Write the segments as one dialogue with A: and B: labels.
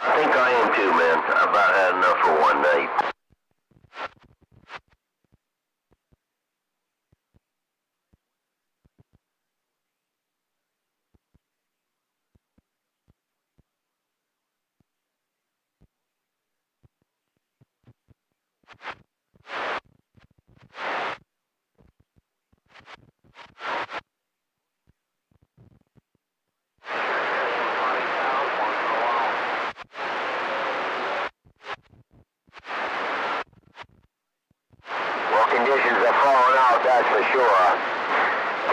A: I think I am too, man. I've about had enough for one night. Conditions are falling out, that's for sure.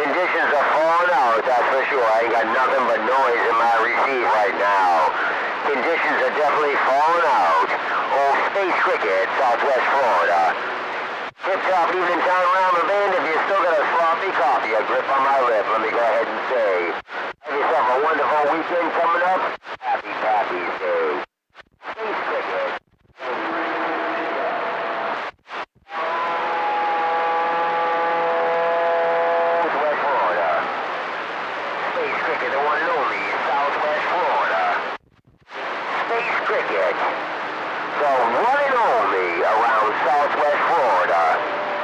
A: Conditions are falling out, that's for sure. I ain't got nothing but noise in my receive right now. Conditions are definitely falling out. Old Space Cricket, Southwest Florida. Tip-top evening time around the bend. If you still got a sloppy coffee, a grip on my lip, let me go ahead and say, have yourself a wonderful weekend coming up. Happy Pappy's Day. Space Cricket. Southwest Florida. Space Cricket, and only, Southwest Florida. Space Cricket, the one and only around Southwest Florida.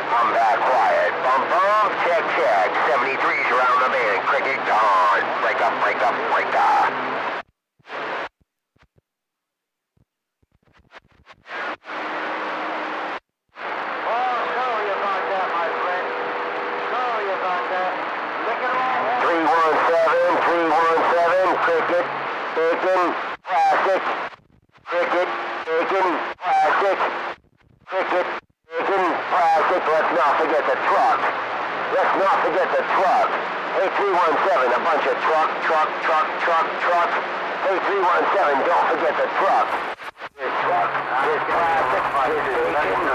A: I'm back quiet. Bum bum, check check. 73's around the bend. Cricket gone. Break up, break up, break up. 317, 317, cricket, bacon, plastic, cricket, bacon, plastic, cricket, bacon, plastic. Let's not forget the truck. Let's not forget the truck. Hey, 317, a bunch of truck, truck, truck, truck, truck. Hey, 317, don't forget the truck. This truck, this bacon, this bacon.